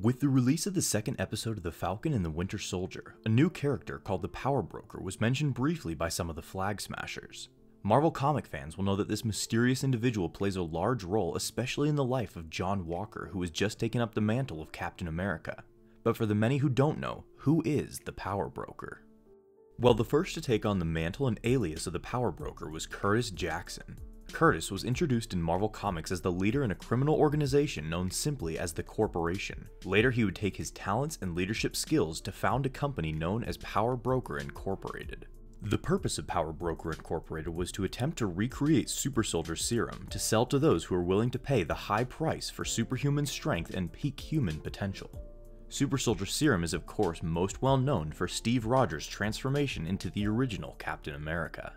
With the release of the second episode of The Falcon and the Winter Soldier, a new character called the Power Broker was mentioned briefly by some of the Flag Smashers. Marvel comic fans will know that this mysterious individual plays a large role, especially in the life of John Walker, who has just taken up the mantle of Captain America. But for the many who don't know, who is the Power Broker? Well, the first to take on the mantle and alias of the Power Broker was Curtis Jackson, Curtis was introduced in Marvel Comics as the leader in a criminal organization known simply as the Corporation. Later, he would take his talents and leadership skills to found a company known as Power Broker Incorporated. The purpose of Power Broker Incorporated was to attempt to recreate Super Soldier Serum to sell to those who were willing to pay the high price for superhuman strength and peak human potential. Super Soldier Serum is of course most well known for Steve Rogers' transformation into the original Captain America.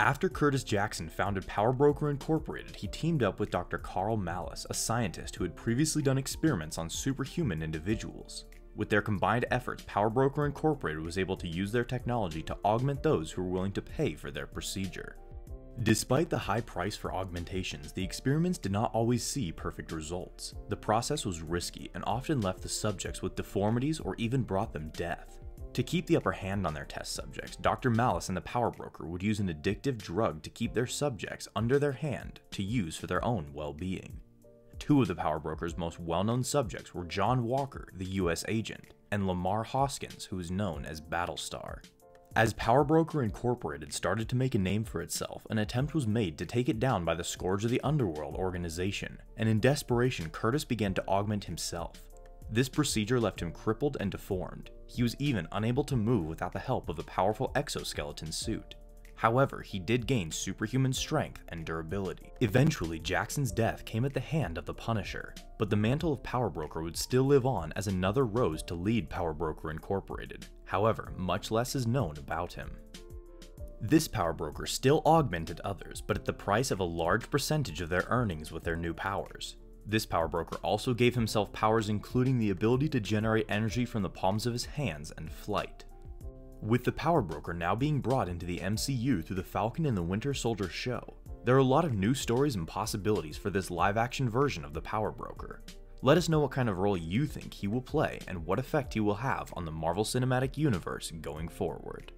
After Curtis Jackson founded Power Broker Incorporated, he teamed up with Dr. Karl Malus, a scientist who had previously done experiments on superhuman individuals. With their combined efforts, Power Broker Incorporated was able to use their technology to augment those who were willing to pay for their procedure. Despite the high price for augmentations, the experiments did not always see perfect results. The process was risky and often left the subjects with deformities or even brought them death. To keep the upper hand on their test subjects, Dr. Malus and the Power Broker would use an addictive drug to keep their subjects under their hand to use for their own well being. Two of the Power Broker's most well known subjects were John Walker, the US agent, and Lemar Hoskins, who is known as Battlestar. As Power Broker Incorporated started to make a name for itself, an attempt was made to take it down by the Scourge of the Underworld organization, and in desperation, Curtis began to augment himself. This procedure left him crippled and deformed. He was even unable to move without the help of a powerful exoskeleton suit. However, he did gain superhuman strength and durability. Eventually, Jackson's death came at the hand of the Punisher, but the mantle of Power Broker would still live on as another rose to lead Power Broker Incorporated. However, much less is known about him. This power broker still augmented others, but at the price of a large percentage of their earnings with their new powers. This power broker also gave himself powers including the ability to generate energy from the palms of his hands and flight. With the power broker now being brought into the MCU through the Falcon and the Winter Soldier show, there are a lot of new stories and possibilities for this live action version of the power broker. Let us know what kind of role you think he will play and what effect he will have on the Marvel Cinematic Universe going forward.